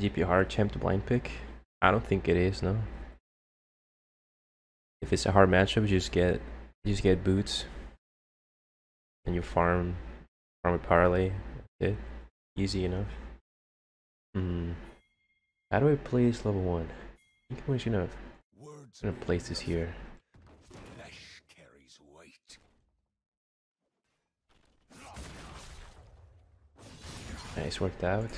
GP hard champ to blind pick? I don't think it is, no. If it's a hard matchup, just get just get boots. And you farm farm a Parley. It easy enough. Hmm. How do I this level one? I think I'm just gonna, gonna place this here. Flesh carries weight. Nice, worked out.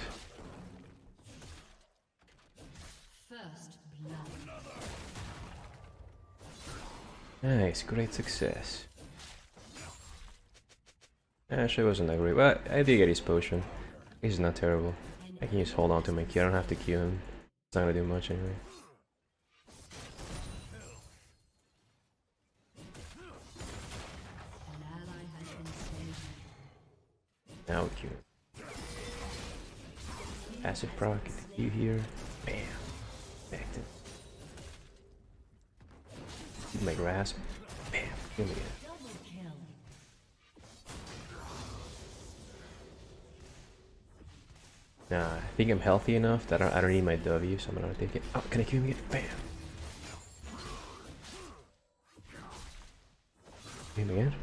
Nice, ah, great success. Ah, actually, it wasn't that great, but I did get his potion. He's not terrible. I can just hold on to my Q. I don't have to Q him. It's not gonna do much anyway. An ally has been slain. Now Q. Passive proc, get the Q here. Bam. To. Keep my grasp. Bam. Give me it. Nah, I think I'm healthy enough that I don't, I don't need my W, so I'm gonna take it. Oh, can I kill him again? Bam. Q him again.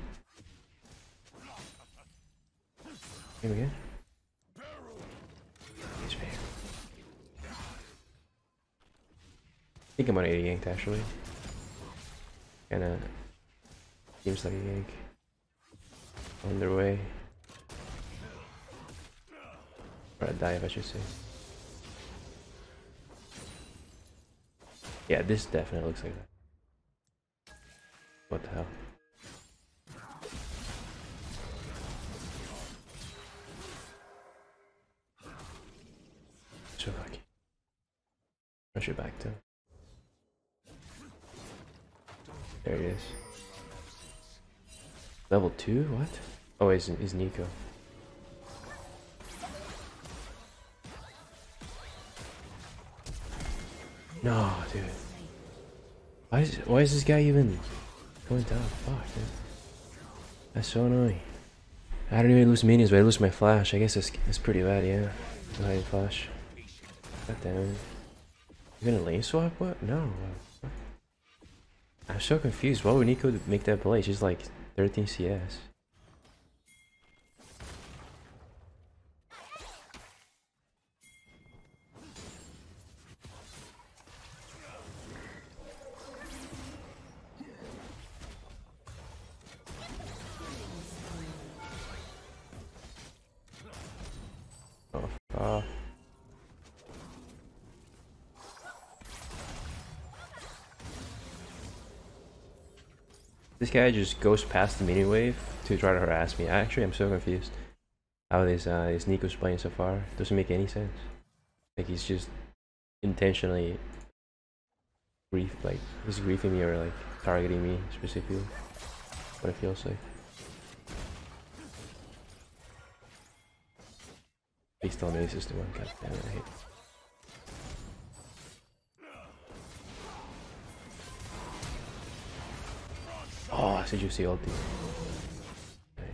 Q him again. Yes, bam. I think I'm on 80 yanked actually. Kinda uh, seems like a yank. On their way. Or a dive, I should say. Yeah, this definitely looks like that. What the hell? So lucky. Rush it back to. There he is. Level 2? What? Oh, is is Neeko. No, dude. Why is why is this guy even going down? Fuck, man. That's so annoying. I don't even lose minions, but I lose my flash. I guess that's that's pretty bad, yeah. No hiding flash. God damn. You gonna lane swap? What? No. I'm so confused. Why would Neeko make that play? She's like 13 CS. This guy just goes past the mini wave to try to harass me. Actually, I'm so confused how this uh, this Neeko's playing so far. Doesn't make any sense. Like he's just intentionally grief, like he's griefing me or like targeting me specifically. What it feels like. Me this the one. God damn it, I hate. You see ulti? Nice.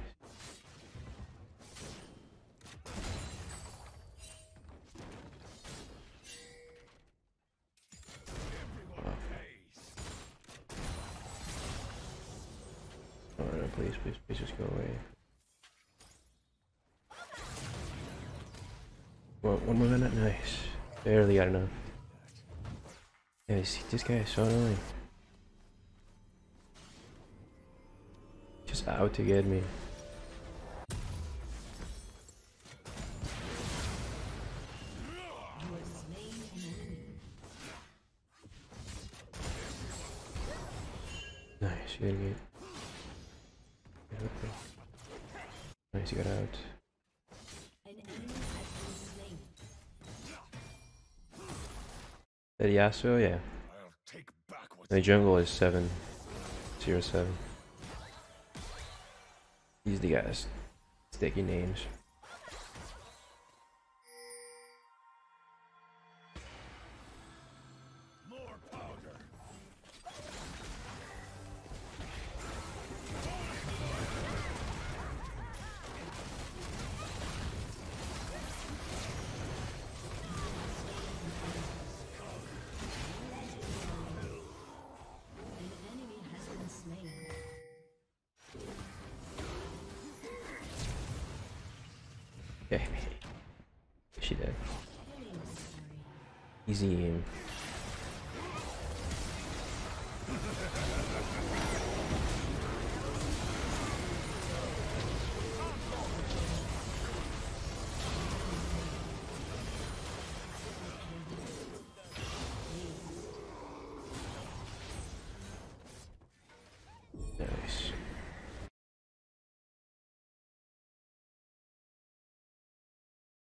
No, please, please, please just go away. One, more nice. Barely got enough. Yeah, this, this guy is so annoying. Just out to get me. You have slain an enemy. Nice, you get. get. Nice, you got out. An enemy has been slain. That Yasuo, yeah. I'll take back what's The jungle is 7 0 7. These the uh, guys. Sticky names. Okay. She dead. Easy aim.